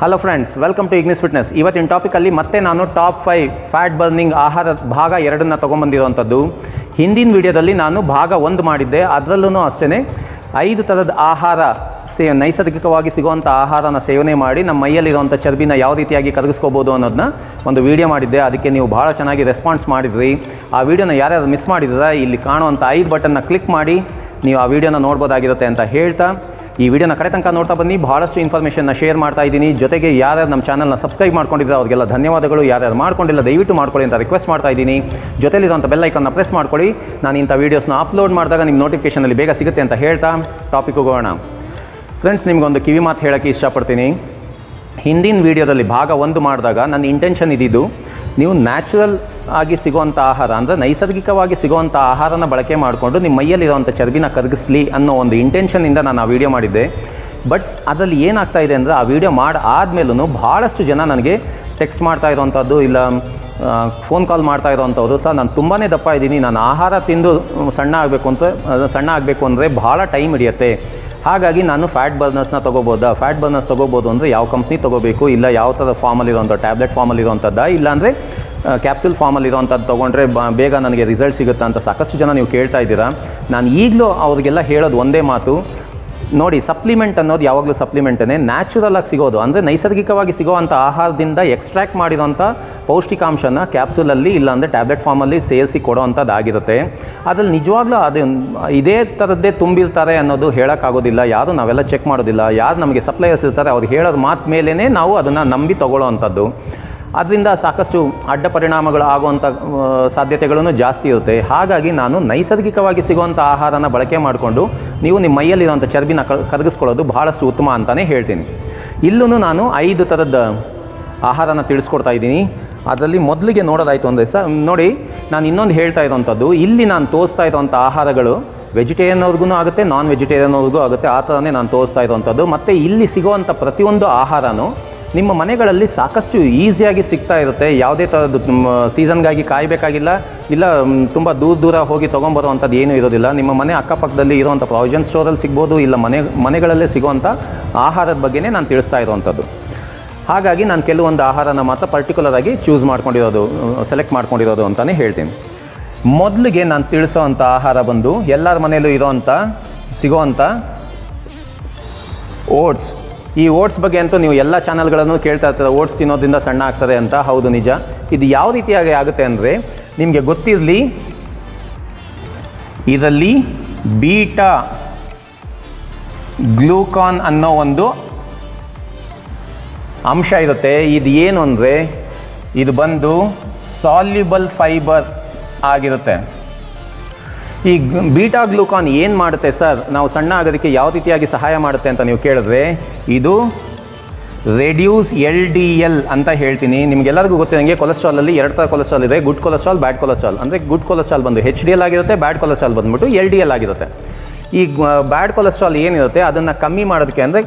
Hello friends welcome to Ignis fitness ಇವತ್ತಿನ ಟಾಪಿಕಲ್ಲಿ ಮತ್ತೆ ನಾನು ಟಾಪ್ ಫೈವ್ ಫ್ಯಾಟ್ ಬರ್ನಿಂಗ್ ಆಹಾರ ಭಾಗ ಎರಡನ್ನ ತೊಗೊಂಬಂದಿರುವಂಥದ್ದು ಹಿಂದಿನ ವಿಡಿಯೋದಲ್ಲಿ ನಾನು ಭಾಗ ಒಂದು ಮಾಡಿದ್ದೆ ಅದರಲ್ಲೂ ಅಷ್ಟೇ ಐದು ಥರದ ಆಹಾರ ಸೇ, ನೈಸರ್ಗಿಕವಾಗಿ ಸಿಗುವಂಥ ಆಹಾರನ ಸೇವನೆ ಮಾಡಿ ನಮ್ಮ ಮೈಯಲ್ಲಿರುವಂಥ ಚರ್ಬಿನ ಯಾವ ರೀತಿಯಾಗಿ ಕರಗಿಸ್ಕೋಬೋದು ಅನ್ನೋದನ್ನ ಒಂದು ವಿಡಿಯೋ ಮಾಡಿದ್ದೆ. ಅದಕ್ಕೆ ನೀವು ಭಾಳ ಚೆನ್ನಾಗಿ ರೆಸ್ಪಾನ್ಸ್ ಮಾಡಿದ್ರಿ. ಆ ವಿಡಿಯೋನ ಯಾರ್ಯಾರು ಮಿಸ್ ಮಾಡಿದ್ರೆ ಇಲ್ಲಿ ಕಾಣುವಂಥ ಐದು ಬಟನ್ನ ಕ್ಲಿಕ್ ಮಾಡಿ, ನೀವು ಆ ವಿಡಿಯೋನ ನೋಡ್ಬೋದಾಗಿರುತ್ತೆ ಅಂತ ಹೇಳ್ತಾ ಈ ವಿಡಿಯೋನ ಕಡೆ ತನಕ ನೋಡ್ತಾ ಬನ್ನಿ. ಭಾಳಷ್ಟು ಇನ್ಫಾರ್ಮೇಷನ್ನ ಶೇರ್ ಮಾಡ್ತಾ ಇದ್ದೀನಿ. ಜೊತೆಗೆ ಯಾರ್ಯಾರು ನಮ್ಮ ಚಾನಲ್ನ ಸಬ್ಸ್ಕ್ರೈಬ್ ಮಾಡ್ಕೊಂಡಿದ್ರೆ ಅವರಿಗೆಲ್ಲ ಧನ್ಯವಾದಗಳು. ಯಾರ್ಯಾರು ಮಾಡ್ಕೊಂಡಿಲ್ಲ, ದಯವಿಟ್ಟು ಮಾಡ್ಕೊಳ್ಳಿ ಅಂತ ರಿಕ್ವೆಸ್ಟ್ ಮಾಡ್ತಾ ಇದ್ದೀನಿ. ಬೆಲ್ ಐಕನ್ನ ಪ್ರೆಸ್ ಮಾಡ್ಕೊಳ್ಳಿ. ನಾನು ಇಂಥ ವೀಡಿಯೋಸ್ನ ಅಪ್ಲೋಡ್ ಮಾಡಿದಾಗ ನಿಮ್ಮ ನೋಟಿಫಿಕೇಷನಲ್ಲಿ ಬೇಗ ಸಿಗುತ್ತೆ ಅಂತ ಹೇಳ್ತಾ ಟಾಪಿಕ್ ಹೋಗೋಣ. ಫ್ರೆಂಡ್ಸ್ ನಿಮಗೊಂದು ಕಿವಿ ಮಾತು ಹೇಳೋಕ್ಕೆ ಇಷ್ಟಪಡ್ತೀನಿ. ಹಿಂದಿನ ವೀಡಿಯೋದಲ್ಲಿ ಭಾಗ ಒಂದು ಮಾಡಿದಾಗ ನನ್ನ ಇಂಟೆನ್ಷನ್ ಇದ್ದಿದ್ದು ನೀವು ನ್ಯಾಚುರಲ್ ಆಗಿ ಸಿಗುವಂಥ ಆಹಾರ, ಅಂದರೆ ನೈಸರ್ಗಿಕವಾಗಿ ಸಿಗುವಂಥ ಆಹಾರನ ಬಳಕೆ ಮಾಡಿಕೊಂಡು ನಿಮ್ಮ ಮೈಯಲ್ಲಿರುವಂಥ ಚರ್ಬಿನ ಕರಗಿಸ್ಲಿ ಅನ್ನೋ ಒಂದು ಇಂಟೆನ್ಷನಿಂದ ನಾನು ಆ ವಿಡಿಯೋ ಮಾಡಿದ್ದೆ. ಬಟ್ ಅದರಲ್ಲಿ ಏನಾಗ್ತಾ ಇದೆ ಅಂದರೆ ಆ ವಿಡಿಯೋ ಮಾಡಿ ಆದಮೇಲೂ ಭಾಳಷ್ಟು ಜನ ನನಗೆ ಟೆಕ್ಸ್ಟ್ ಮಾಡ್ತಾ ಇರೋವಂಥದ್ದು ಇಲ್ಲ ಫೋನ್ ಕಾಲ್ ಮಾಡ್ತಾ ಇರೋವಂಥವ್ರು ಸರ್ ನಾನು ತುಂಬಾ ದಪ್ಪ ಇದ್ದೀನಿ. ನಾನು ಆಹಾರ ತಿಂದು ಸಣ್ಣ ಆಗಬೇಕು ಅಂತ, ಸಣ್ಣ ಆಗಬೇಕು ಅಂದರೆ ಭಾಳ ಟೈಮ್ ಹಿಡಿಯುತ್ತೆ. ಹಾಗಾಗಿ ನಾನು ಫ್ಯಾಟ್ ಬರ್ನರ್ಸ್ನ ತೊಗೋಬೋದಾ? ಫ್ಯಾಟ್ ಬರ್ನರ್ಸ್ ತೊಗೋಬೋದು ಅಂದರೆ ಯಾವ ಕಂಪ್ನಿ ತೊಗೋಬೇಕು? ಇಲ್ಲ ಯಾವ ಥರ ಫಾರ್ಮಲ್ಲಿರುವಂಥ ಟ್ಯಾಬ್ಲೆಟ್ ಫಾರ್ಮಲ್ಲಿರುವಂಥದ್ದು ಇಲ್ಲಾಂದರೆ ಕ್ಯಾಪ್ಸುಲ್ ಫಾರ್ಮಲ್ಲಿರುವಂಥದ್ದು ತೊಗೊಂಡ್ರೆ ಬ, ಬೇಗ ನನಗೆ ರಿಸಲ್ಟ್ ಸಿಗುತ್ತಾ ಅಂತ ಸಾಕಷ್ಟು ಜನ ನೀವು ಕೇಳ್ತಾ ಇದ್ದೀರಾ. ನಾನು ಈಗಲೂ ಅವರಿಗೆಲ್ಲ ಹೇಳೋದು ಒಂದೇ ಮಾತು. ನೋಡಿ ಸಪ್ಲಿಮೆಂಟ್ ಅನ್ನೋದು ಯಾವಾಗಲೂ ಸಪ್ಲಿಮೆಂಟೇ ನ್ಯಾಚುರಲ್ ಆಗಿ ಸಿಗೋದು, ಅಂದರೆ ನೈಸರ್ಗಿಕವಾಗಿ ಸಿಗೋವಂಥ ಆಹಾರದಿಂದ ಎಕ್ಸ್ಟ್ರಾಕ್ಟ್ ಮಾಡಿರೋಂಥ ಪೌಷ್ಟಿಕಾಂಶನ ಕ್ಯಾಪ್ಸೂಲಲ್ಲಿ ಇಲ್ಲಾಂದರೆ ಟ್ಯಾಬ್ಲೆಟ್ ಫಾರ್ಮಲ್ಲಿ ಸೇರಿಸಿ ಕೊಡೋವಂಥದ್ದಾಗಿರುತ್ತೆ ಅದ್ರಲ್ಲಿ ನಿಜವಾಗ್ಲೂ ಅದು ಇದೇ ಥರದ್ದೇ ತುಂಬಿರ್ತಾರೆ ಅನ್ನೋದು ಹೇಳೋಕ್ಕಾಗೋದಿಲ್ಲ. ಯಾರು ನಾವೆಲ್ಲ ಚೆಕ್ ಮಾಡೋದಿಲ್ಲ. ಯಾರು ನಮಗೆ ಸಪ್ಲೈಯರ್ಸ್ ಇರ್ತಾರೆ, ಅವ್ರು ಹೇಳೋದು ಮಾತು ಮೇಲೇ ನಾವು ಅದನ್ನು ನಂಬಿ ತೊಗೊಳ್ಳೋ ಅಂಥದ್ದು ಅದರಿಂದ ಸಾಕಷ್ಟು ಅಡ್ಡ ಪರಿಣಾಮಗಳು ಆಗುವಂಥ ಸಾಧ್ಯತೆಗಳನ್ನು ಜಾಸ್ತಿ ಇರುತ್ತೆ. ಹಾಗಾಗಿ ನಾನು ನೈಸರ್ಗಿಕವಾಗಿ ಸಿಗುವಂಥ ಆಹಾರನ ಬಳಕೆ ಮಾಡಿಕೊಂಡು ನೀವು ನಿಮ್ಮ ಮೈಯಲ್ಲಿರುವಂಥ ಚರ್ಬಿನ ಕರಗಿಸ್ಕೊಳ್ಳೋದು ಬಹಳಷ್ಟು ಉತ್ತಮ ಅಂತಲೇ ಹೇಳ್ತೀನಿ. ಇಲ್ಲೂ ನಾನು ಐದು ಥರದ ಆಹಾರನ ತಿಳಿಸ್ಕೊಡ್ತಾ ಇದ್ದೀನಿ. ಅದರಲ್ಲಿ ಮೊದಲಿಗೆ ನೋಡೋದಾಯಿತು ಅಂದರೆ ಸರ್ ನೋಡಿ, ನಾನು ಇನ್ನೊಂದು ಹೇಳ್ತಾ ಇರೋವಂಥದ್ದು ಇಲ್ಲಿ ನಾನು ತೋರಿಸ್ತಾ ಇರೋವಂಥ ಆಹಾರಗಳು ವೆಜಿಟೇರಿಯನ್ ಅವ್ರಿಗೂ ಆಗುತ್ತೆ, ನಾನ್ ವೆಜಿಟೇರಿಯನ್ ಅವ್ರಿಗೂ ಆಗುತ್ತೆ, ಆ ಥರನೇ ನಾನು ತೋರಿಸ್ತಾ ಇರೋವಂಥದ್ದು ಮತ್ತು ಇಲ್ಲಿ ಸಿಗುವಂಥ ಪ್ರತಿಯೊಂದು ಆಹಾರನೂ ನಿಮ್ಮ ಮನೆಗಳಲ್ಲಿ ಸಾಕಷ್ಟು ಈಸಿಯಾಗಿ ಸಿಗ್ತಾ ಇರುತ್ತೆ. ಯಾವುದೇ ಥರದ್ದು ಸೀಸನ್ಗಾಗಿ ಕಾಯಬೇಕಾಗಿಲ್ಲ. ಇಲ್ಲ ತುಂಬ ದೂರ ದೂರ ಹೋಗಿ ತೊಗೊಂಬರುವಂಥದ್ದು ಏನೂ ಇರೋದಿಲ್ಲ. ನಿಮ್ಮ ಮನೆ ಅಕ್ಕಪಕ್ಕದಲ್ಲಿ ಇರುವಂಥ ಪ್ರಾವಿಷನ್ ಸ್ಟೋರಲ್ಲಿ ಸಿಗ್ಬೋದು, ಇಲ್ಲ ಮನೆ, ಮನೆಗಳಲ್ಲೇ ಸಿಗುವಂಥ ಆಹಾರದ ಬಗ್ಗೆನೇ ನಾನು ತಿಳಿಸ್ತಾ ಇರುವಂಥದ್ದು. ಹಾಗಾಗಿ ನಾನು ಕೆಲವೊಂದು ಆಹಾರನ ಮಾತ್ರ ಪರ್ಟಿಕ್ಯುಲರ್ ಆಗಿ ಚೂಸ್ ಮಾಡ್ಕೊಂಡಿರೋದು ಸೆಲೆಕ್ಟ್ ಮಾಡ್ಕೊಂಡಿರೋದು ಅಂತಲೇ ಹೇಳ್ತೀನಿ. ಮೊದಲಿಗೆ ನಾನು ತಿಳಿಸೋವಂಥ ಆಹಾರ ಬಂದು ಎಲ್ಲರ ಮನೆಯಲ್ಲೂ ಇರೋವಂಥ, ಸಿಗೋವಂಥ ಓಟ್ಸ್ ಈ ಓಟ್ಸ್ ಬಗ್ಗೆ ಅಂತೂ ನೀವು ಎಲ್ಲ ಚಾನಲ್ಗಳನ್ನು ಕೇಳ್ತಾ ಇರ್ತಾರೆ, ಓಟ್ಸ್ ತಿನ್ನೋದ್ರಿಂದ ಸಣ್ಣ ಆಗ್ತದೆ ಅಂತ. ಹೌದು, ನಿಜ. ಇದು ಯಾವ ರೀತಿಯಾಗಿ ಆಗುತ್ತೆ ಅಂದರೆ, ನಿಮಗೆ ಗೊತ್ತಿರಲಿ, ಇದರಲ್ಲಿ ಬೀಟಾ ಗ್ಲೂಕಾನ್ ಅನ್ನೋ ಒಂದು ಅಂಶ ಇರುತ್ತೆ. ಇದು ಏನು ಅಂದರೆ, ಇದು ಬಂದು ಸಾಲ್ಯುಬಲ್ ಫೈಬರ್ ಆಗಿರುತ್ತೆ. ಈ ಬೀಟಾ ಗ್ಲೂಕಾನ್ ಏನು ಮಾಡುತ್ತೆ ಸರ್? ನಾವು ಸಣ್ಣ ಆಗೋದಕ್ಕೆ ಯಾವ ರೀತಿಯಾಗಿ ಸಹಾಯ ಮಾಡುತ್ತೆ ಅಂತ ನೀವು ಕೇಳಿದ್ರೆ, ಇದು ರೆಡ್ಯೂಸ್ ಎಲ್ ಡಿ ಎಲ್ ಅಂತ ಹೇಳ್ತೀನಿ. ನಿಮಗೆಲ್ಲರಿಗೂ ಗೊತ್ತಿದಂಗೆ ಕೊಲೆಸ್ಟ್ರಾಲಲ್ಲಿ ಎರಡು ಥರ ಕೊಲೆಸ್ಟ್ರಾಲ್ ಇದೆ. ಗುಡ್ ಕೊಲೆಸ್ಟ್ರಾಲ್ ಬ್ಯಾಡ್ ಕೊಲೆಸ್ಟ್ರಾಲ್ ಅಂದರೆ ಗುಡ್ ಕೊಲೆಸ್ಟ್ರಾಲ್ ಬಂದು ಹೆಚ್ ಡಿ ಎಲ್ ಆಗಿರುತ್ತೆ, ಬ್ಯಾಡ್ ಕೊಲೆಸ್ಟ್ರಾಲ್ ಬಂದ್ಬಿಟ್ಟು ಎಲ್ ಡಿ ಎಲ್ ಆಗಿರುತ್ತೆ. ಈ ಬ್ಯಾಡ್ ಕೊಲೆಸ್ಟ್ರಾಲ್ ಏನಿರುತ್ತೆ, ಅದನ್ನು ಕಮ್ಮಿ ಮಾಡೋದಕ್ಕೆ ಅಂದರೆ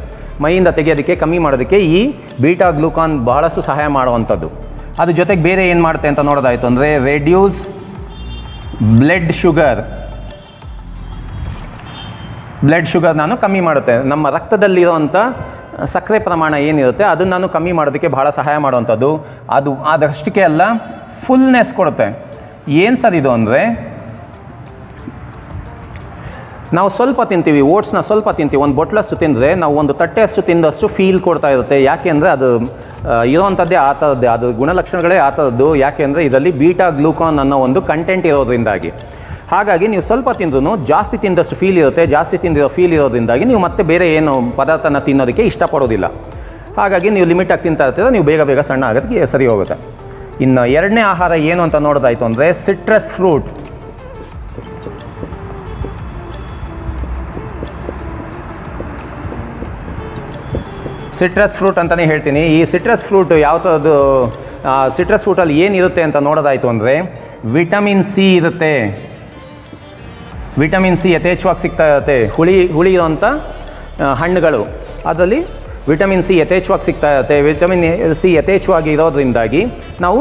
ಮೈಯಿಂದ ತೆಗೆಯೋದಕ್ಕೆ, ಕಮ್ಮಿ ಮಾಡೋದಕ್ಕೆ ಈ ಬೀಟಾ ಗ್ಲೂಕಾನ್ ಬಹಳಷ್ಟು ಸಹಾಯ ಮಾಡುವಂಥದ್ದು. ಅದ್ರ ಜೊತೆಗೆ ಬೇರೆ ಏನು ಮಾಡುತ್ತೆ ಅಂತ ನೋಡೋದಾಯಿತು ಅಂದರೆ, reduce blood sugar. Blood sugar ನಾನು ಕಮ್ಮಿ ಮಾಡುತ್ತೆ. ನಮ್ಮ ರಕ್ತದಲ್ಲಿರುವಂಥ ಸಕ್ಕರೆ ಪ್ರಮಾಣ ಏನಿರುತ್ತೆ, ಅದನ್ನು ನಾನು ಕಮ್ಮಿ ಮಾಡೋದಕ್ಕೆ ಭಾಳ ಸಹಾಯ ಮಾಡುವಂಥದ್ದು. ಅದು ಅದಷ್ಟಕ್ಕೆ ಅಲ್ಲ ಫುಲ್ನೆಸ್ ಕೊಡುತ್ತೆ. ಏನು ಸರ್ ಇದು ಅಂದರೆ, ನಾವು ಸ್ವಲ್ಪ ತಿಂತೀವಿ ಓಟ್ಸ್ನ ಸ್ವಲ್ಪ ತಿಂತೀವಿ, ಒಂದು ಬೊಟ್ಲಷ್ಟು ತಿಂದರೆ ನಾವು ಒಂದು ತಟ್ಟೆಯಷ್ಟು ತಿಂದಷ್ಟು ಫೀಲ್ ಕೊಡ್ತಾ ಇರುತ್ತೆ. ಯಾಕೆ ಅಂದರೆ ಅದು ಇರೋವಂಥದ್ದೇ ಆ ಥರದ್ದೇ ಅದು ಗುಣಲಕ್ಷಣಗಳೇ ಆ ಥರದ್ದು ಯಾಕೆ ಅಂದರೆ ಇದರಲ್ಲಿ ಬೀಟಾ ಗ್ಲೂಕಾನ್ ಅನ್ನೋ ಒಂದು ಕಂಟೆಂಟ್ ಇರೋದ್ರಿಂದಾಗಿ. ಹಾಗಾಗಿ ನೀವು ಸ್ವಲ್ಪ ತಿಂದ್ರೂ ಜಾಸ್ತಿ ತಿಂದಷ್ಟು ಫೀಲ್ ಇರುತ್ತೆ, ಜಾಸ್ತಿ ತಿಂದಿರೋ ಫೀಲ್ ಇರೋದ್ರಿಂದಾಗಿ ನೀವು ಮತ್ತೆ ಬೇರೆ ಏನು ಪದಾರ್ಥನ ತಿನ್ನೋದಕ್ಕೆ ಇಷ್ಟಪಡೋದಿಲ್ಲ. ಹಾಗಾಗಿ ನೀವು ಲಿಮಿಟಾಗಿ ತಿಂತಾ ಇರ್ತೀರ, ನೀವು ಬೇಗ ಬೇಗ ಸಣ್ಣ ಆಗೋದಕ್ಕೆ ಸರಿ ಹೋಗುತ್ತೆ. ಇನ್ನು ಎರಡನೇ ಆಹಾರ ಏನು ಅಂತ ನೋಡೋದಾಯಿತು ಅಂದರೆ ಸಿಟ್ರಸ್ ಫ್ರೂಟ್ ಸಿಟ್ರಸ್ ಫ್ರೂಟ್ ಅಂತಲೇ ಹೇಳ್ತೀನಿ. ಈ ಸಿಟ್ರಸ್ ಫ್ರೂಟ್ ಯಾವ ಥರದ್ದು ಸಿಟ್ರಸ್ ಫ್ರೂಟಲ್ಲಿ ಏನಿರುತ್ತೆ ಅಂತ ನೋಡೋದಾಯಿತು ಅಂದರೆ ವಿಟಮಿನ್ ಸಿ ಇರುತ್ತೆ. ವಿಟಮಿನ್ ಸಿ ಯಥೇಚ್ಛವಾಗಿ ಸಿಗ್ತಾ ಇರುತ್ತೆ ಹುಳಿ ಹುಳಿ ಇರೋಂಥ ಹಣ್ಣುಗಳು. ಅದರಲ್ಲಿ ವಿಟಮಿನ್ ಸಿ ಯಥೇಚ್ಛವಾಗಿ ಸಿಗ್ತಾ ಇರುತ್ತೆ ವಿಟಮಿನ್ ಸಿ ಯಥೇಚ್ಛವಾಗಿ ಇರೋದ್ರಿಂದಾಗಿ ನಾವು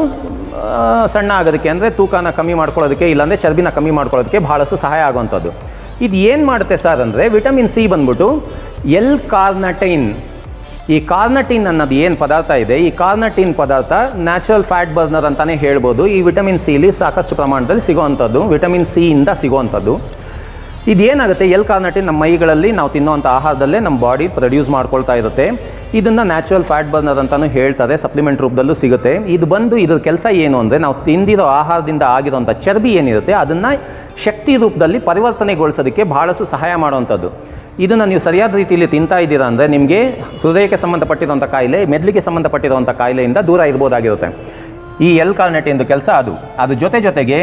ಸಣ್ಣ ಆಗೋದಕ್ಕೆ ಅಂದರೆ ತೂಕನ ಕಮ್ಮಿ ಮಾಡ್ಕೊಳ್ಳೋದಕ್ಕೆ, ಇಲ್ಲಾಂದರೆ ಚರ್ಬಿನ ಕಮ್ಮಿ ಮಾಡ್ಕೊಳ್ಳೋದಕ್ಕೆ ಭಾಳಷ್ಟು ಸಹಾಯ ಆಗುವಂಥದ್ದು. ಇದು ಏನು ಮಾಡುತ್ತೆ ಸರ್ ಅಂದರೆ ವಿಟಮಿನ್ ಸಿ ಬಂದ್ಬಿಟ್ಟು ಎಲ್ ಕಾರ್ನಟೈನ್. ಈ ಕಾರ್ನಟಿನ್ ಅನ್ನೋದು ಏನು ಪದಾರ್ಥ ಇದೆ? ಈ ಕಾರ್ನಟಿನ್ ಪದಾರ್ಥ ನ್ಯಾಚುರಲ್ ಫ್ಯಾಟ್ ಬರ್ನರ್ ಅಂತಲೇ ಹೇಳ್ಬೋದು. ಈ ವಿಟಮಿನ್ ಸಿಲಿ ಸಾಕಷ್ಟು ಪ್ರಮಾಣದಲ್ಲಿ ಸಿಗುವಂಥದ್ದು. ವಿಟಮಿನ್ ಸಿ ಇಂದ ಸಿಗುವಂಥದ್ದು. ಇದೇನಾಗುತ್ತೆ? ಎಲ್ ಕಾರ್ನಟಿನ್ ನಮ್ಮ ಮೈಗಳಲ್ಲಿ ನಾವು ತಿನ್ನುವಂಥ ಆಹಾರದಲ್ಲೇ ನಮ್ಮ ಬಾಡಿ ಪ್ರೊಡ್ಯೂಸ್ ಮಾಡ್ಕೊಳ್ತಾ ಇರುತ್ತೆ. ಇದನ್ನು ನ್ಯಾಚುರಲ್ ಫ್ಯಾಟ್ ಬರ್ನರ್ ಅಂತಲೂ ಹೇಳ್ತಾರೆ, ಸಪ್ಲಿಮೆಂಟ್ ರೂಪದಲ್ಲೂ ಸಿಗುತ್ತೆ. ಇದು ಬಂದು ಇದ್ರ ಕೆಲಸ ಏನು ಅಂದರೆ, ನಾವು ತಿಂದಿರೋ ಆಹಾರದಿಂದ ಆಗಿರೋಂಥ ಚರ್ಬಿ ಏನಿರುತ್ತೆ, ಅದನ್ನು ಶಕ್ತಿ ರೂಪದಲ್ಲಿ ಪರಿವರ್ತನೆಗೊಳಿಸೋದಕ್ಕೆ ಬಹಳಷ್ಟು ಸಹಾಯ ಮಾಡುವಂಥದ್ದು. ಇದನ್ನು ನೀವು ಸರಿಯಾದ ರೀತಿಯಲ್ಲಿ ತಿಂತಾ ಇದ್ದೀರಾ ಅಂದರೆ, ನಿಮಗೆ ಹೃದಯಕ್ಕೆ ಸಂಬಂಧಪಟ್ಟಿರುವಂಥ ಕಾಯಿಲೆ, ಮೆದಲಿಗೆ ಸಂಬಂಧಪಟ್ಟಿರುವಂಥ ಕಾಯಿಲೆಯಿಂದ ದೂರ ಇರ್ಬೋದಾಗಿರುತ್ತೆ. ಈ ಎಲ್ ಕಾರ್ನೆಟಿಂದು ಕೆಲಸ ಅದು. ಅದ್ರ ಜೊತೆ ಜೊತೆಗೆ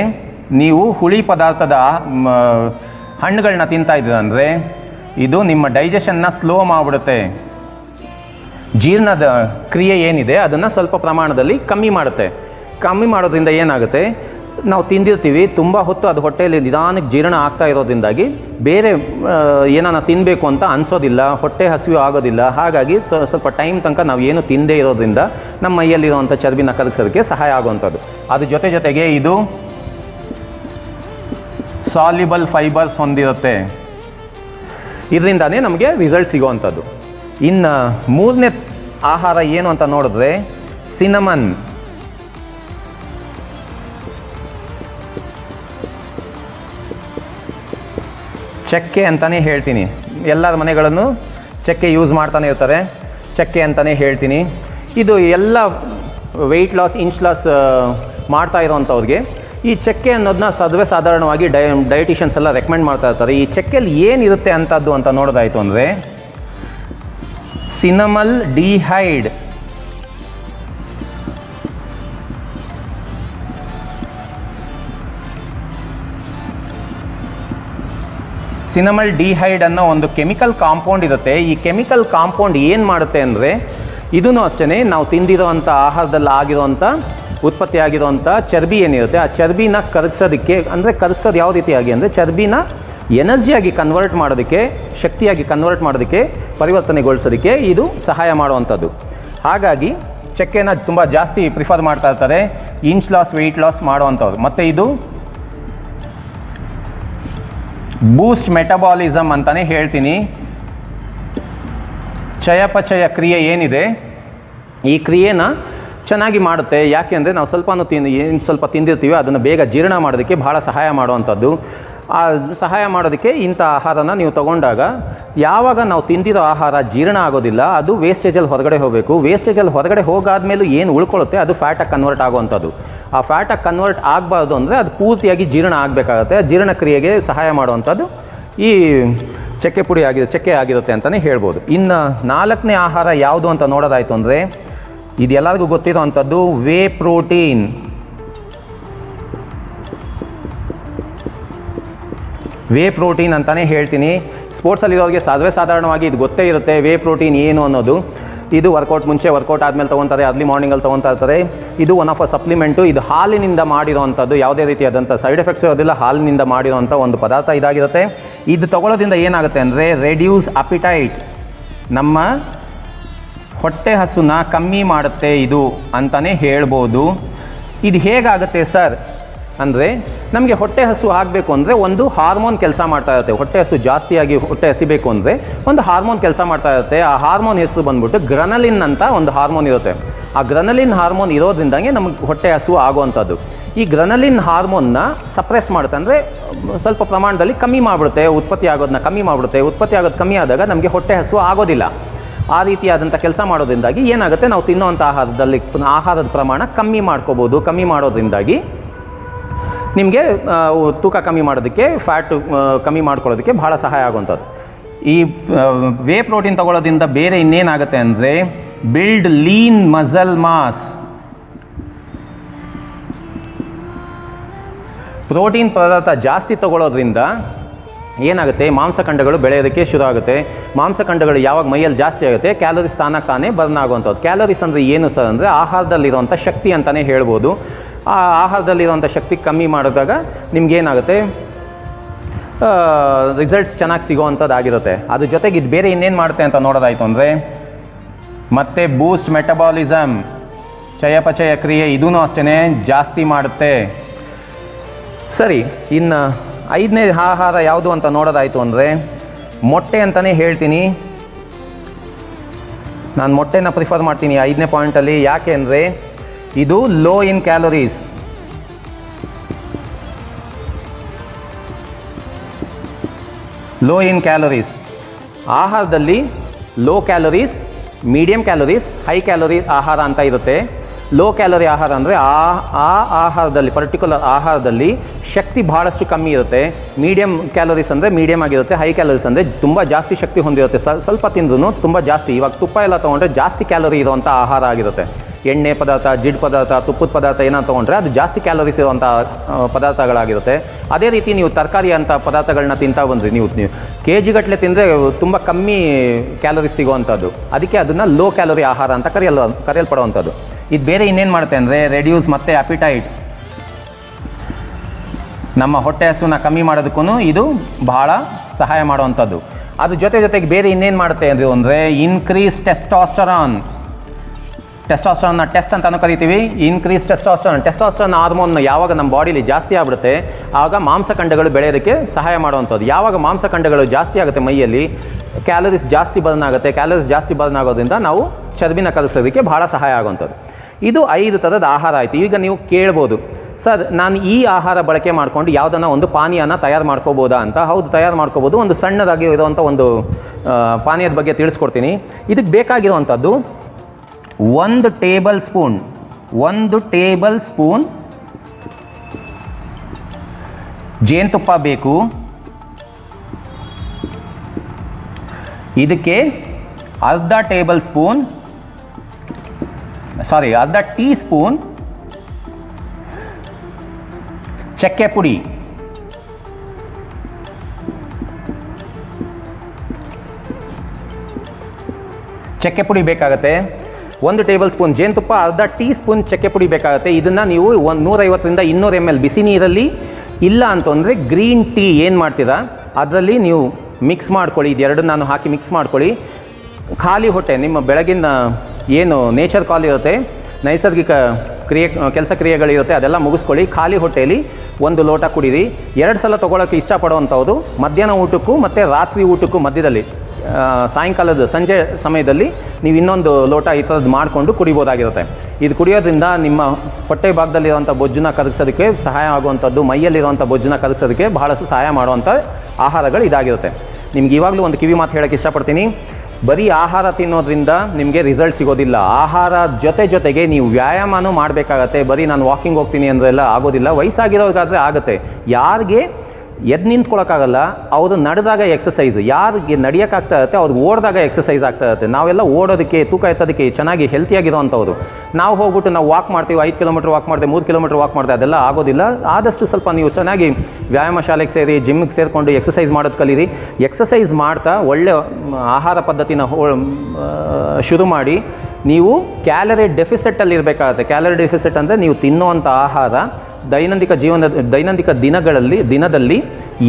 ನೀವು ಹುಳಿ ಪದಾರ್ಥದ ಹಣ್ಣುಗಳನ್ನ ತಿಂತಾ ಇದ್ದಂದರೆ ಇದು ನಿಮ್ಮ ಡೈಜೆಷನ್ನ ಸ್ಲೋ ಮಾಡಿಬಿಡುತ್ತೆ. ಜೀರ್ಣದ ಕ್ರಿಯೆ ಏನಿದೆ ಅದನ್ನು ಸ್ವಲ್ಪ ಪ್ರಮಾಣದಲ್ಲಿ ಕಮ್ಮಿ ಮಾಡುತ್ತೆ. ಕಮ್ಮಿ ಮಾಡೋದ್ರಿಂದ ಏನಾಗುತ್ತೆ? ನಾವು ತಿಂದಿರ್ತೀವಿ, ತುಂಬ ಹೊತ್ತು ಅದು ಹೊಟ್ಟೆಯಲ್ಲಿ ನಿಧಾನಕ್ಕೆ ಜೀರ್ಣ ಆಗ್ತಾ ಇರೋದ್ರಿಂದಾಗಿ ಬೇರೆ ಏನಾನ ತಿನ್ನಬೇಕು ಅಂತ ಅನಿಸೋದಿಲ್ಲ, ಹೊಟ್ಟೆ ಹಸಿವು ಆಗೋದಿಲ್ಲ. ಹಾಗಾಗಿ ಸ್ವ- ಸ್ವಲ್ಪ ಟೈಮ್ ತನಕ ನಾವು ಏನು ತಿಂದೇ ಇರೋದ್ರಿಂದ ನಮ್ಮ ಮೈಯಲ್ಲಿರುವಂಥ ಚರ್ಬಿನ ಕರಗಿಸೋದಕ್ಕೆ ಸಹಾಯ ಆಗುವಂಥದ್ದು. ಅದ್ರ ಜೊತೆ ಜೊತೆಗೆ ಇದು ಸಾಲ್ಯುಬಲ್ ಫೈಬರ್ಸ್ ಹೊಂದಿರುತ್ತೆ. ಇದರಿಂದಾನೇ ನಮಗೆ ರಿಸಲ್ಟ್ ಸಿಗುವಂಥದ್ದು. ಇನ್ನು ಮೂರನೇ ಆಹಾರ ಏನು ಅಂತ ನೋಡಿದ್ರೆ ಸಿನಮನ್ ಚಕ್ಕೆ ಅಂತಲೇ ಹೇಳ್ತೀನಿ. ಎಲ್ಲರ ಮನೆಗಳನ್ನು ಚಕ್ಕೆ ಯೂಸ್ ಮಾಡ್ತಾನೆ ಇರ್ತಾರೆ. ಚಕ್ಕೆ ಅಂತಲೇ ಹೇಳ್ತೀನಿ. ಇದು ಎಲ್ಲ ವೆಯ್ಟ್ ಲಾಸ್ ಇಂಚ್ ಲಾಸ್ ಮಾಡ್ತಾ ಇರೋವಂಥವ್ರಿಗೆ ಈ ಚಕ್ಕೆ ಅನ್ನೋದನ್ನ ಸದುವೇ ಸಾಧಾರಣವಾಗಿ ಡೈ ಡಯಟಿಷಿಯನ್ಸ್ ಎಲ್ಲ ರೆಕಮೆಂಡ್ ಮಾಡ್ತಾ ಇರ್ತಾರೆ. ಈ ಚಕ್ಕೆಯಲ್ಲಿ ಏನಿರುತ್ತೆ ಅಂಥದ್ದು ಅಂತ ನೋಡೋದಾಯಿತು ಅಂದರೆ ಸಿನಮಲ್ ಡಿಹೈಡ್ ಸಿನಮಲ್ ಡಿಹೈಡ್ ಅನ್ನೋ ಒಂದು ಕೆಮಿಕಲ್ ಕಾಂಪೌಂಡ್ ಇರುತ್ತೆ. ಈ ಕೆಮಿಕಲ್ ಕಾಂಪೌಂಡ್ ಏನು ಮಾಡುತ್ತೆ ಅಂದರೆ ಇದೂ ಅಷ್ಟೇ ನಾವು ತಿಂದಿರೋ ಅಂಥ ಆಹಾರದಲ್ಲಿ ಆಗಿರೋವಂಥ ಉತ್ಪತ್ತಿ ಆಗಿರೋವಂಥ ಚರ್ಬಿ ಏನಿರುತ್ತೆ, ಆ ಚರ್ಬಿನ ಕರಗಿಸೋದಕ್ಕೆ ಅಂದರೆ ಕರಗಿಸೋದು ಯಾವ ರೀತಿಯಾಗಿ ಅಂದರೆ ಚರ್ಬಿನ ಎನರ್ಜಿಯಾಗಿ ಕನ್ವರ್ಟ್ ಮಾಡೋದಕ್ಕೆ, ಶಕ್ತಿಯಾಗಿ ಕನ್ವರ್ಟ್ ಮಾಡೋದಕ್ಕೆ, ಪರಿವರ್ತನೆಗೊಳಿಸೋದಕ್ಕೆ ಇದು ಸಹಾಯ ಮಾಡುವಂಥದ್ದು. ಹಾಗಾಗಿ ಚಕ್ಕೆನ ತುಂಬ ಜಾಸ್ತಿ ಪ್ರಿಫರ್ ಮಾಡ್ತಾ ಇರ್ತಾರೆ ಇಂಚ್ ಲಾಸ್ ವೆಯ್ಟ್ ಲಾಸ್ ಮಾಡುವಂಥವ್ರು ಮತ್ತು ಇದು ಬೂಸ್ಟ್ ಮೆಟಬಾಲಿಸಮ್ ಅಂತಲೇ ಹೇಳ್ತೀನಿ. ಚಯಪಚಯ ಕ್ರಿಯೆ ಏನಿದೆ, ಈ ಕ್ರಿಯೆನ ಚೆನ್ನಾಗಿ ಮಾಡುತ್ತೆ. ಯಾಕೆ ಅಂದರೆ ನಾವು ಸ್ವಲ್ಪನೂ ತಿಂದು, ಏನು ಸ್ವಲ್ಪ ತಿಂದಿರ್ತೀವಿ ಅದನ್ನು ಬೇಗ ಜೀರ್ಣ ಮಾಡೋದಕ್ಕೆ ಭಾಳ ಸಹಾಯ ಮಾಡುವಂಥದ್ದು. ಆ ಸಹಾಯ ಮಾಡೋದಕ್ಕೆ ಇಂಥ ಆಹಾರನ ನೀವು ತಗೊಂಡಾಗ ಯಾವಾಗ ನಾವು ತಿಂದಿರೋ ಆಹಾರ ಜೀರ್ಣ ಆಗೋದಿಲ್ಲ, ಅದು ವೇಸ್ಟೇಜಲ್ಲಿ ಹೊರಗಡೆ ಹೋಗಬೇಕು. ವೇಸ್ಟೇಜಲ್ಲಿ ಹೊರಗಡೆ ಹೋಗಾದ್ಮೇಲೂ ಏನು ಉಳ್ಕೊಳ್ಳುತ್ತೆ, ಅದು ಫ್ಯಾಟಾಗಿ ಕನ್ವರ್ಟ್ ಆಗುವಂಥದ್ದು. ಆ ಫ್ಯಾಟಾಗಿ ಕನ್ವರ್ಟ್ ಆಗಬಾರ್ದು ಅಂದರೆ ಅದು ಪೂರ್ತಿಯಾಗಿ ಜೀರ್ಣ ಆಗಬೇಕಾಗುತ್ತೆ. ಆ ಜೀರ್ಣಕ್ರಿಯೆಗೆ ಸಹಾಯ ಮಾಡುವಂಥದ್ದು ಈ ಚಕ್ಕೆ ಪುಡಿ ಆಗಿದೆ, ಚಕ್ಕೆ ಆಗಿರುತ್ತೆ ಅಂತಲೇ ಹೇಳ್ಬೋದು. ಇನ್ನು ನಾಲ್ಕನೇ ಆಹಾರ ಯಾವುದು ಅಂತ ನೋಡೋದಾಯಿತು ಅಂದರೆ ಇದು ಎಲ್ಲರಿಗೂ ಗೊತ್ತಿರೋ ಅಂಥದ್ದು ವೇ ಪ್ರೋಟೀನ್ ವೇ ಪ್ರೋಟೀನ್ ಅಂತಲೇ ಹೇಳ್ತೀನಿ ಸ್ಪೋರ್ಟ್ಸಲ್ಲಿರೋರಿಗೆ ಸರ್ವೇ ಸಾಧಾರಣವಾಗಿ ಇದು ಗೊತ್ತೇ ಇರುತ್ತೆ ವೇ ಪ್ರೋಟೀನ್ ಏನು ಅನ್ನೋದು. ಇದು ವರ್ಕೌಟ್ ಮುಂಚೆ ವರ್ಕೌಟ್ ಆದಮೇಲೆ ತೊಗೊತಾರೆ ಅರ್ಲಿ ಮಾರ್ನಿಂಗಲ್ಲಿ ತೊಗೊತಾ ಇರ್ತಾರೆ. ಇದು ಒನ್ ಆಫ್ ಅ ಸಪ್ಲಿಮೆಂಟು ಇದು ಹಾಲಿನಿಂದ ಮಾಡಿರೋವಂಥದ್ದು, ಯಾವುದೇ ರೀತಿಯಾದಂಥ ಸೈಡ್ ಎಫೆಕ್ಟ್ಸ್ ಇರೋದಿಲ್ಲ, ಹಾಲಿನಿಂದ ಮಾಡಿರೋವಂಥ ಒಂದು ಪದಾರ್ಥ ಇದಾಗಿರುತ್ತೆ. ಇದು ತೊಗೊಳೋದ್ರಿಂದ ಏನಾಗುತ್ತೆ ಅಂದರೆ ರೆಡ್ಯೂಸ್ ಅಪಿಟೈಟ್ ನಮ್ಮ ಹೊಟ್ಟೆ ಹಸುನ ಕಮ್ಮಿ ಮಾಡುತ್ತೆ ಇದು ಅಂತಲೇ ಹೇಳ್ಬೋದು. ಇದು ಹೇಗಾಗುತ್ತೆ ಸರ್? ಅಂದರೆ ನಮಗೆ ಹೊಟ್ಟೆ ಹಸು ಆಗಬೇಕು ಅಂದರೆ ಒಂದು ಹಾರ್ಮೋನ್ ಕೆಲಸ ಮಾಡ್ತಾ ಇರುತ್ತೆ. ಹೊಟ್ಟೆ ಹಸು ಜಾಸ್ತಿಯಾಗಿ ಹೊಟ್ಟೆ ಹಸಿಬೇಕು ಅಂದರೆ ಒಂದು ಹಾರ್ಮೋನ್ ಕೆಲಸ ಮಾಡ್ತಾ ಇರುತ್ತೆ. ಆ ಹಾರ್ಮೋನ್ ಹೆಸರು ಬಂದ್ಬಿಟ್ಟು ಗ್ರನಲಿನ್ ಅಂತ ಒಂದು ಹಾರ್ಮೋನ್ ಇರುತ್ತೆ. ಆ ಗ್ರನಲಿನ್ ಹಾರ್ಮೋನ್ ಇರೋದ್ರಿಂದಾಗೆ ನಮಗೆ ಹೊಟ್ಟೆ ಹಸು ಆಗುವಂಥದ್ದು. ಈ ಗ್ರನಲಿನ್ ಹಾರ್ಮೋನ್ನ ಸಪ್ರೆಸ್ ಮಾಡುತ್ತೆ ಅಂದರೆ ಸ್ವಲ್ಪ ಪ್ರಮಾಣದಲ್ಲಿ ಕಮ್ಮಿ ಮಾಡಿಬಿಡುತ್ತೆ. ಉತ್ಪತ್ತಿ ಆಗೋದನ್ನ ಕಮ್ಮಿ ಮಾಡಿಬಿಡುತ್ತೆ. ಉತ್ಪತ್ತಿ ಆಗೋದು ಕಮ್ಮಿ ಆದಾಗ ನಮಗೆ ಹೊಟ್ಟೆ ಹಸು ಆಗೋದಿಲ್ಲ. ಆ ರೀತಿಯಾದಂಥ ಕೆಲಸ ಮಾಡೋದ್ರಿಂದಾಗಿ ಏನಾಗುತ್ತೆ? ನಾವು ತಿನ್ನುವಂಥ ಆಹಾರದಲ್ಲಿ ಆಹಾರದ ಪ್ರಮಾಣ ಕಮ್ಮಿ ಮಾಡ್ಕೋಬೋದು. ಕಮ್ಮಿ ಮಾಡೋದ್ರಿಂದಾಗಿ ನಿಮಗೆ ತೂಕ ಕಮ್ಮಿ ಮಾಡೋದಕ್ಕೆ ಫ್ಯಾಟ್ ಕಮ್ಮಿ ಮಾಡ್ಕೊಳ್ಳೋದಕ್ಕೆ ಭಾಳ ಸಹಾಯ ಆಗುವಂಥದ್ದು. ಈ ವೇ ಪ್ರೋಟೀನ್ ತಗೊಳ್ಳೋದ್ರಿಂದ ಬೇರೆ ಇನ್ನೇನಾಗುತ್ತೆ ಅಂದರೆ build lean muscle mass protein ಪದಾರ್ಥ ಜಾಸ್ತಿ ತಗೊಳ್ಳೋದ್ರಿಂದ ಏನಾಗುತ್ತೆ? ಮಾಂಸಖಂಡಗಳು ಬೆಳೆಯೋದಕ್ಕೆ ಶುರು ಆಗುತ್ತೆ. ಮಾಂಸಖಂಡಗಳು ಯಾವಾಗ ಮೈಯಲ್ಲಿ ಜಾಸ್ತಿ ಆಗುತ್ತೆ? ಕ್ಯಾಲೋರಿ ತಾನಾಗಿ ತಾನೇ ಬರ್ನ್ ಆಗುವಂಥದ್ದು ಕ್ಯಾಲೋರಿಸ್ ಅಂದರೆ ಏನು ಸರ್ ಅಂದರೆ ಆಹಾರದಲ್ಲಿರುವಂಥ ಶಕ್ತಿ ಅಂತಲೇ ಹೇಳ್ಬೋದು. ಆ ಆಹಾರದಲ್ಲಿರುವಂಥ ಶಕ್ತಿ ಕಮ್ಮಿ ಮಾಡಿದಾಗ ನಿಮ್ಗೇನಾಗುತ್ತೆ? ರಿಸಲ್ಟ್ಸ್ ಚೆನ್ನಾಗಿ ಸಿಗೋವಂಥದ್ದಾಗಿರುತ್ತೆ ಅದ್ರ ಜೊತೆಗೆ ಇದು ಬೇರೆ ಇನ್ನೇನು ಮಾಡುತ್ತೆ ಅಂತ ನೋಡೋದಾಯಿತು ಅಂದರೆ, ಮತ್ತೆ ಬೂಸ್ಟ್ ಮೆಟಬಾಲಿಸಮ್ ಚಯಾಪಚಯ ಕ್ರಿಯೆ ಇದೂ ಅಷ್ಟೇ ಜಾಸ್ತಿ ಮಾಡುತ್ತೆ. ಸರಿ, ಇನ್ನು ಐದನೇ ಆಹಾರ ಯಾವುದು ಅಂತ ನೋಡೋದಾಯಿತು ಅಂದರೆ ಮೊಟ್ಟೆ ಅಂತಲೇ ಹೇಳ್ತೀನಿ. ನಾನು ಮೊಟ್ಟೆನ ಪ್ರಿಫರ್ ಮಾಡ್ತೀನಿ ಐದನೇ ಪಾಯಿಂಟಲ್ಲಿ ಯಾಕೆ ಅಂದರೆ ಇದು low in calories low in calories ಆಹಾರದಲ್ಲಿ low calories medium calories high calories ಆಹಾರ ಅಂತ ಇರುತ್ತೆ. ಲೋ ಕ್ಯಾಲೋರಿ ಆಹಾರ ಅಂದರೆ ಆ ಆ ಆಹಾರದಲ್ಲಿ ಪರ್ಟಿಕ್ಯುಲರ್ ಆಹಾರದಲ್ಲಿ ಶಕ್ತಿ ಭಾಳಷ್ಟು ಕಮ್ಮಿ ಇರುತ್ತೆ. ಮೀಡಿಯಂ ಕ್ಯಾಲೋರೀಸ್ ಅಂದರೆ ಮೀಡಿಯಂ ಆಗಿರುತ್ತೆ ಹೈ ಕ್ಯಾಲೋರೀಸ್ ಅಂದರೆ ತುಂಬ ಜಾಸ್ತಿ ಶಕ್ತಿ ಹೊಂದಿರುತ್ತೆ. ಸ್ವ- ಸ್ವಲ್ಪ ತಿಂದ್ರೂ ತುಂಬ ಜಾಸ್ತಿ. ಇವಾಗ ತುಪ್ಪ ಎಲ್ಲ ತೊಗೊಂಡ್ರೆ ಜಾಸ್ತಿ ಕ್ಯಾಲೋರಿ ಇರುವಂಥ ಆಹಾರ ಆಗಿರುತ್ತೆ. ಎಣ್ಣೆ ಪದಾರ್ಥ, ಜಿಡ್ ಪದಾರ್ಥ, ತುಪ್ಪದ ಪದಾರ್ಥ ಏನೋ ತೊಗೊಂಡ್ರೆ ಅದು ಜಾಸ್ತಿ ಕ್ಯಾಲೋರೀಸ್ ಇರುವಂಥ ಪದಾರ್ಥಗಳಾಗಿರುತ್ತೆ. ಅದೇ ರೀತಿ ನೀವು ತರಕಾರಿ ಅಂತ ಪದಾರ್ಥಗಳನ್ನ ತಿಂತಾ ಬಂದ್ರಿ ನೀವು ನೀವು ಕೆ ಜಿಗಟ್ಟಲೆ ತಿಂದರೆ ತುಂಬ ಕಮ್ಮಿ ಕ್ಯಾಲೋರೀಸ್ ಸಿಗುವಂಥದ್ದು ಅದಕ್ಕೆ ಅದನ್ನು ಲೋ ಕ್ಯಾಲೋರಿ ಆಹಾರ ಅಂತ ಕರೆಯಲ್ಲ ಕರೆಯಲ್ಪಡುವಂಥದ್ದು ಇದು ಬೇರೆ ಇನ್ನೇನು ಮಾಡುತ್ತೆ ಅಂದರೆ ರೆಡ್ಯೂಸ್ ಮತ್ತು ಅಪಿಟೈಟ್ ನಮ್ಮ ಹೊಟ್ಟೆ ಹಸುವನ್ನ ಕಮ್ಮಿ ಮಾಡೋದಕ್ಕೂ ಇದು ಬಹಳ ಸಹಾಯ ಮಾಡುವಂಥದ್ದು. ಅದು ಜೊತೆ ಜೊತೆಗೆ ಬೇರೆ ಇನ್ನೇನು ಮಾಡುತ್ತೆ ಅದು ಅಂದರೆ ಇನ್ಕ್ರೀಸ್ ಟೆಸ್ಟಾಸ್ಟರಾನ್ ಟೆಸ್ಟಾಸ್ಟ್ರಾನ್ನ ಟೆಸ್ಟ್ ಅಂತಲೂ ಕರಿತೀವಿ. ಇನ್ಕ್ರೀಸ್ ಟೆಸ್ಟಾಸ್ಟ್ರಾನ್ ಟೆಸ್ಟಾಸ್ಟ್ರಾನ್ ಹಾರ್ಮೋನ್ ಯಾವಾಗ ನಮ್ಮ ಬಾಡಿಲಿ ಜಾಸ್ತಿ ಆಗ್ಬಿಡುತ್ತೆ, ಆಗ ಮಾಂಸಖಂಡಗಳು ಬೆಳೆಯೋದಕ್ಕೆ ಸಹಾಯ ಮಾಡುವಂಥದ್ದು. ಯಾವಾಗ ಮಾಂಸಖಂಡಗಳು ಜಾಸ್ತಿ ಆಗುತ್ತೆ ಮೈಯಲ್ಲಿ ಕ್ಯಾಲರೀಸ್ ಜಾಸ್ತಿ ಬರ್ನ್ ಆಗುತ್ತೆ ಕ್ಯಾಲರೀಸ್ ಜಾಸ್ತಿ ಬರ್ನ್ ನಾವು ಚರ್ಬಿನ ಕಲಿಸೋದಕ್ಕೆ ಭಾಳ ಸಹಾಯ ಆಗುವಂಥದ್ದು. ಇದು ಐದು ಥರದ ಆಹಾರ ಆಯಿತು. ಈಗ ನೀವು ಕೇಳ್ಬೋದು, ಸರ್, ನಾನು ಈ ಆಹಾರ ಬಳಕೆ ಮಾಡಿಕೊಂಡು ಯಾವುದನ್ನ ಒಂದು ಪಾನೀಯನ ತಯಾರು ಮಾಡ್ಕೋಬೋದಾ ಅಂತ. ಹೌದು, ತಯಾರು ಮಾಡ್ಕೋಬೋದು. ಒಂದು ಸಣ್ಣದಾಗಿ ಇರುವಂಥ ಒಂದು ಪಾನೀಯದ ಬಗ್ಗೆ ತಿಳಿಸ್ಕೊಡ್ತೀನಿ. ಇದಕ್ಕೆ ಬೇಕಾಗಿರುವಂಥದ್ದು ಒಂದು ಟೇಬಲ್ ಸ್ಪೂನ್, ಒಂದು ಟೇಬಲ್ ಸ್ಪೂನ್ ಜೇನುತುಪ್ಪ ಬೇಕು. ಇದಕ್ಕೆ ಅರ್ಧ ಟೇಬಲ್ ಸ್ಪೂನ್ ಸಾರಿ ಅರ್ಧ ಟೀ ಸ್ಪೂನ್ ಚಕ್ಕೆ ಪುಡಿ ಚಕ್ಕೆ ಪುಡಿ ಬೇಕಾಗುತ್ತೆ. ಒಂದು ಟೇಬಲ್ ಸ್ಪೂನ್ ಜೇನುತುಪ್ಪ, ಅರ್ಧ ಟೀ ಸ್ಪೂನ್ ಚಕ್ಕೆ ಪುಡಿ ಬೇಕಾಗುತ್ತೆ. ಇದನ್ನು ನೀವು ಒಂದು ನೂರೈವತ್ತರಿಂದ ಇನ್ನೂರು ಎಂ ಎಲ್ ಬಿಸಿ ನೀರಲ್ಲಿ, ಇಲ್ಲ ಅಂತಂದರೆ ಗ್ರೀನ್ ಟೀ ಏನು ಮಾಡ್ತೀರಾ? ಅದರಲ್ಲಿ ನೀವು ಮಿಕ್ಸ್ ಮಾಡ್ಕೊಳ್ಳಿ. ಇದೆರಡು ನಾನು ಹಾಕಿ ಮಿಕ್ಸ್ ಮಾಡ್ಕೊಳ್ಳಿ. ಖಾಲಿ ಹೊಟ್ಟೆ, ನಿಮ್ಮ ಬೆಳಗಿನ ಏನು ನೇಚರ್ ಕಾಲ್ ಇರುತ್ತೆ, ನೈಸರ್ಗಿಕ ಕ್ರಿಯೆ, ಕೆಲಸ ಕ್ರಿಯೆಗಳಿರುತ್ತೆ, ಅದೆಲ್ಲ ಮುಗಿಸ್ಕೊಳ್ಳಿ. ಖಾಲಿ ಹೊಟ್ಟೆಯಲ್ಲಿ ಒಂದು ಲೋಟ ಕುಡೀರಿ. ಎರಡು ಸಲ ತೊಗೊಳಕ್ಕೆ ಇಷ್ಟಪಡುವಂಥವ್ದು ಮಧ್ಯಾಹ್ನ ಊಟಕ್ಕೂ ಮತ್ತು ರಾತ್ರಿ ಊಟಕ್ಕೂ ಮಧ್ಯದಲ್ಲಿ ಸಾಯಂಕಾಲದ ಸಂಜೆ ಸಮಯದಲ್ಲಿ ನೀವು ಇನ್ನೊಂದು ಲೋಟ ಈ ಥರದ್ದು ಮಾಡಿಕೊಂಡು ಕುಡಿಬೋದಾಗಿರುತ್ತೆ. ಇದು ಕುಡಿಯೋದ್ರಿಂದ ನಿಮ್ಮ ಹೊಟ್ಟೆ ಭಾಗದಲ್ಲಿರುವಂಥ ಬೊಜ್ಜನ್ನ ಕರಗಿಸೋದಕ್ಕೆ ಸಹಾಯ ಆಗುವಂಥದ್ದು, ಮೈಯಲ್ಲಿರುವಂಥ ಬೊಜ್ಜನ್ನ ಕರಗಿಸೋದಕ್ಕೆ ಬಹಳಷ್ಟು ಸಹಾಯ ಮಾಡುವಂಥ ಆಹಾರಗಳು ಇದಾಗಿರುತ್ತೆ. ನಿಮ್ಗೆ ಇವಾಗಲೂ ಒಂದು ಕಿವಿ ಮಾತು ಹೇಳೋಕ್ಕೆ ಇಷ್ಟಪಡ್ತೀನಿ. ಬರೀ ಆಹಾರ ತಿನ್ನೋದ್ರಿಂದ ನಿಮಗೆ ರಿಸಲ್ಟ್ ಸಿಗೋದಿಲ್ಲ. ಆಹಾರ ಜೊತೆ ಜೊತೆಗೆ ನೀವು ವ್ಯಾಯಾಮನೂ ಮಾಡಬೇಕಾಗತ್ತೆ. ಬರೀ ನಾನು ವಾಕಿಂಗ್ ಹೋಗ್ತೀನಿ ಅಂದ್ರೆಲ್ಲ ಆಗೋದಿಲ್ಲ. ವಯಸ್ಸಾಗಿರೋರಿಗಾದ್ರೆ ಆಗುತ್ತೆ. ಯಾರಿಗೆ? ಎದ್ದು ನಿಂತ್ಕೊಳ್ಳೋಕ್ಕಾಗಲ್ಲ ಅವರು ನಡೆದಾಗ ಎಕ್ಸಸೈಸ್ ಯಾರಿಗೆ ನಡೆಯೋಕ್ಕಾಗ್ತಾ ಇರುತ್ತೆ, ಅವ್ರಿಗೆ ಓಡಿದಾಗ ಎಕ್ಸಸೈಸ್ ಆಗ್ತಾ ಇರುತ್ತೆ. ನಾವೆಲ್ಲ ಓಡೋದಕ್ಕೆ, ತೂಕ ಎತ್ತೋದಕ್ಕೆ ಚೆನ್ನಾಗಿ ಹೆಲ್ತಿಯಾಗಿರೋವಂಥವ್ರು ನಾವು ಹೋಗ್ಬಿಟ್ಟು ನಾವು ವಾಕ್ ಮಾಡ್ತೀವಿ, ಐದು ಕಿಲೋಮೀಟ್ರ್ ವಾಕ್ ಮಾಡ್ತೀವಿ, ಮೂರು ಕಿಲೋಮೀಟ್ರ್ ವಾಕ್ ಮಾಡ್ತೀವಿ, ಅದೆಲ್ಲ ಆಗೋದಿಲ್ಲ. ಆದಷ್ಟು ಸ್ವಲ್ಪ ನೀವು ಚೆನ್ನಾಗಿ ವ್ಯಾಯಾಮ ಶಾಲೆಗೆ ಸೇರಿ ಜಿಮ್ಗೆ ಸೇರಿಕೊಂಡು ಎಕ್ಸಸೈಸ್ ಮಾಡೋದು ಕಲೀರಿ. ಎಕ್ಸಸೈಸ್ ಮಾಡ್ತಾ ಒಳ್ಳೆ ಆಹಾರ ಪದ್ಧತಿನ ಶುರು ಮಾಡಿ, ನೀವು ಕ್ಯಾಲರಿ ಡೆಫಿಸಿಟಲ್ಲಿ ಇರಬೇಕಾಗುತ್ತೆ ಕ್ಯಾಲರಿ ಡೆಫಿಸಿಟ್ ಅಂದರೆ ನೀವು ತಿನ್ನುವಂಥ ಆಹಾರ ದೈನಂದಿಕ ಜೀವನದ, ದೈನಂದಿಕ ದಿನಗಳಲ್ಲಿ, ದಿನದಲ್ಲಿ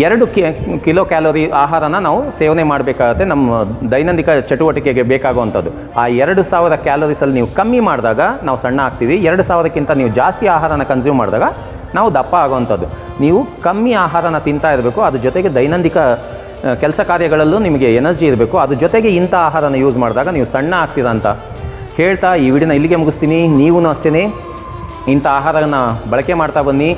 ಎರಡು ಕೆ, ಕಿಲೋ ಕ್ಯಾಲೋರಿ ಆಹಾರನ ನಾವು ಸೇವನೆ ಮಾಡಬೇಕಾಗತ್ತೆ. ನಮ್ಮ ದೈನಂದಿಕ ಚಟುವಟಿಕೆಗೆ ಬೇಕಾಗುವಂಥದ್ದು. ಆ ಎರಡು ಸಾವಿರ ಕ್ಯಾಲೋರೀಸಲ್ಲಿ ನೀವು ಕಮ್ಮಿ ಮಾಡಿದಾಗ ನಾವು ಸಣ್ಣ ಆಗ್ತೀವಿ. ಎರಡು ಸಾವಿರಕ್ಕಿಂತ ನೀವು ಜಾಸ್ತಿ ಆಹಾರನ ಕನ್ಸ್ಯೂಮ್ ಮಾಡಿದಾಗ ನಾವು ದಪ್ಪ ಆಗುವಂಥದ್ದು. ನೀವು ಕಮ್ಮಿ ಆಹಾರನ ತಿಂತಾ ಇರಬೇಕು. ಅದ್ರ ಜೊತೆಗೆ ದೈನಂದಿಕ ಕೆಲಸ ಕಾರ್ಯಗಳಲ್ಲೂ ನಿಮಗೆ ಎನರ್ಜಿ ಇರಬೇಕು. ಅದ್ರ ಜೊತೆಗೆ ಇಂಥ ಆಹಾರನ ಯೂಸ್ ಮಾಡಿದಾಗ ನೀವು ಸಣ್ಣ ಆಗ್ತೀರಾ ಅಂತ ಹೇಳ್ತಾ ಈ ವಿಡಿಯೋನ ಇಲ್ಲಿಗೆ ಮುಗಿಸ್ತೀನಿ. ನೀವೂ ಅಷ್ಟೇ ಇಂಥ ಆಹಾರವನ್ನು ಬಳಕೆ ಮಾಡ್ತಾ ಬನ್ನಿ.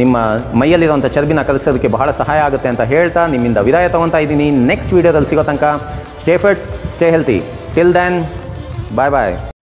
ನಿಮ್ಮ ಮೈಯಲ್ಲಿರುವಂಥ ಚರ್ಬಿನ ಕಲಿಸೋದಕ್ಕೆ ಬಹಳ ಸಹಾಯ ಆಗುತ್ತೆ ಅಂತ ಹೇಳ್ತಾ ನಿಮ್ಮಿಂದ ವಿದಾಯ ತಗೊತಾ ಇದ್ದೀನಿ. ನೆಕ್ಸ್ಟ್ ವೀಡಿಯೋದಲ್ಲಿ ಸಿಗೋ ತನಕ stay fit stay healthy till then bye bye